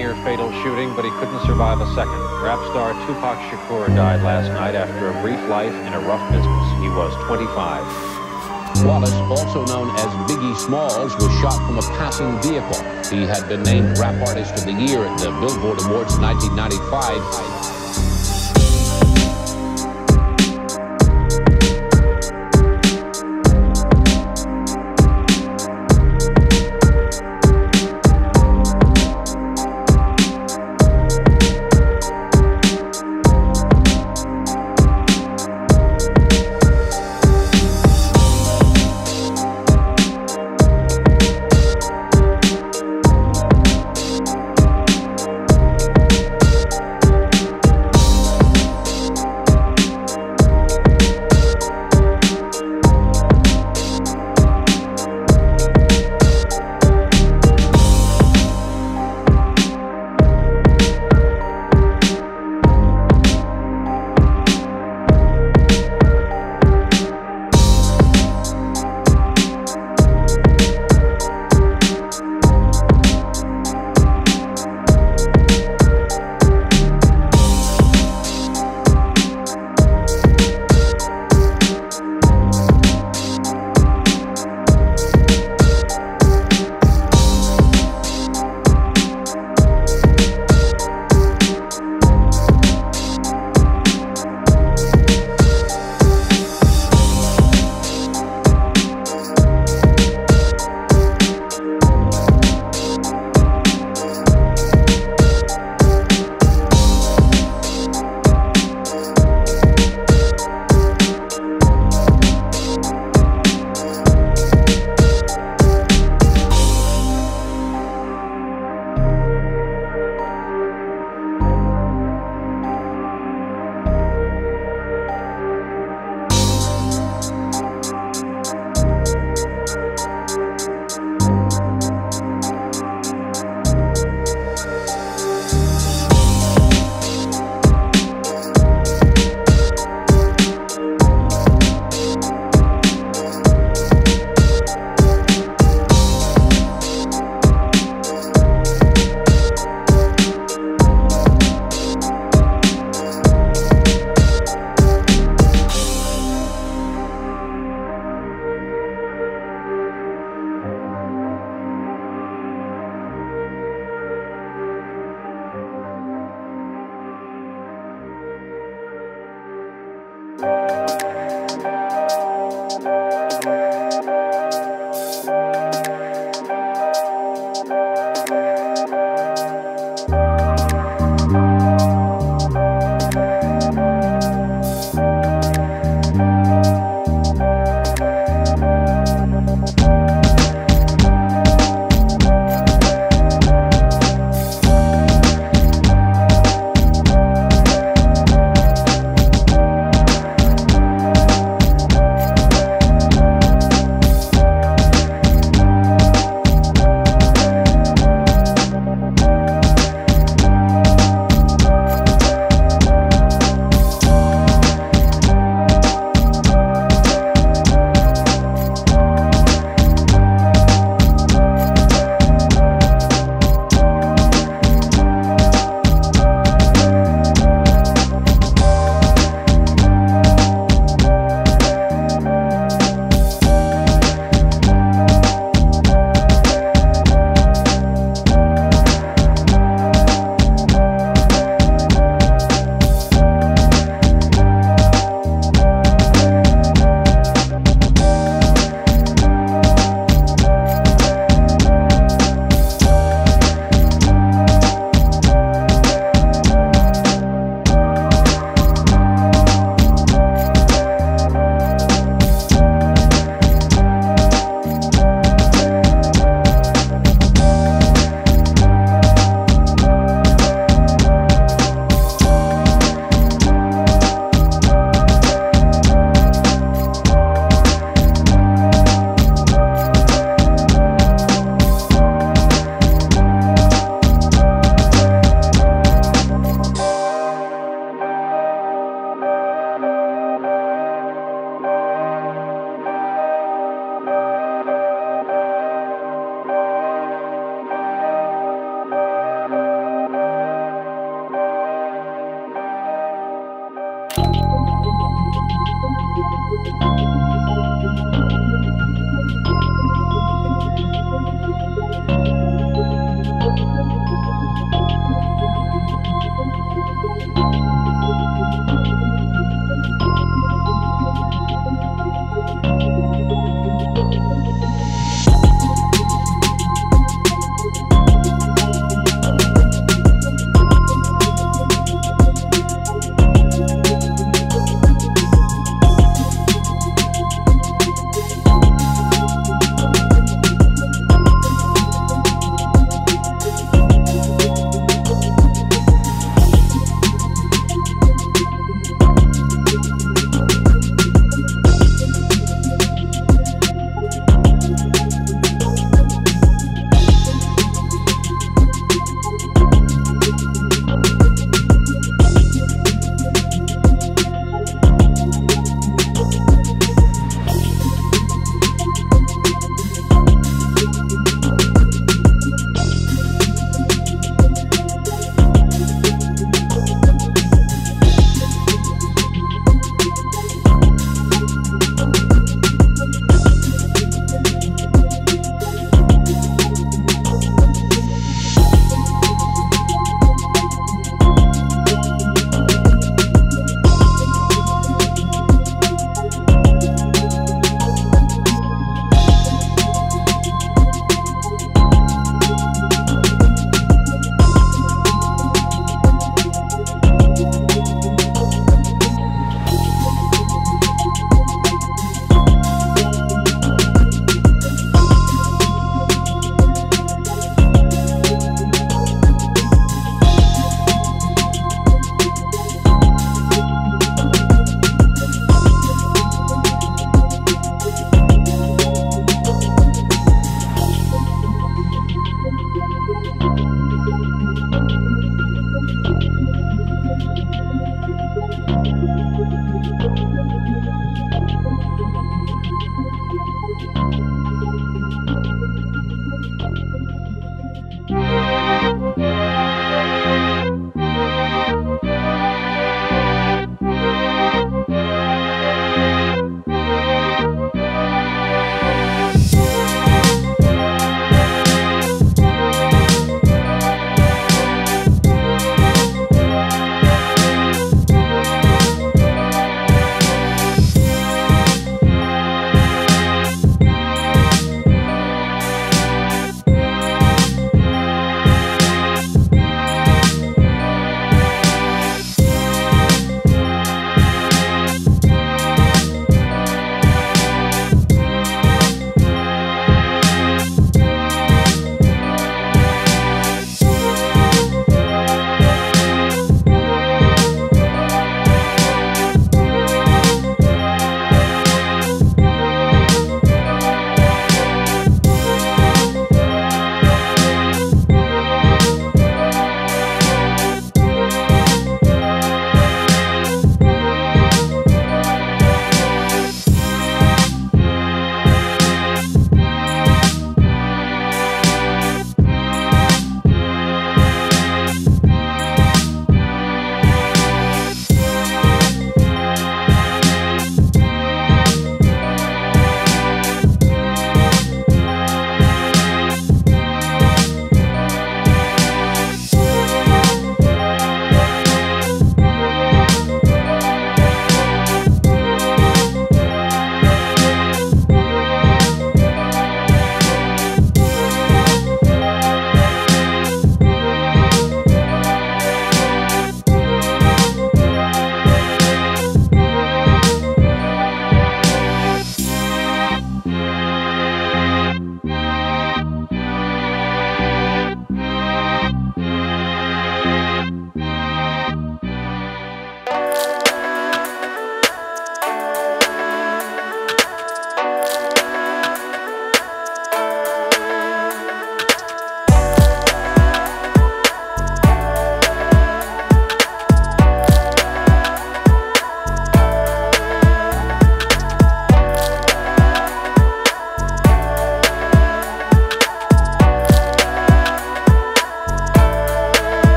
near fatal shooting, but he couldn't survive a second. Rap star Tupac Shakur died last night after a brief life in a rough business. He was 25. Wallace, also known as Biggie Smalls, was shot from a passing vehicle. He had been named Rap Artist of the Year at the Billboard Awards in 1995.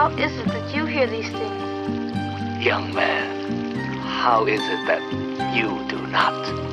How is it that you hear these things? Young man, how is it that you do not?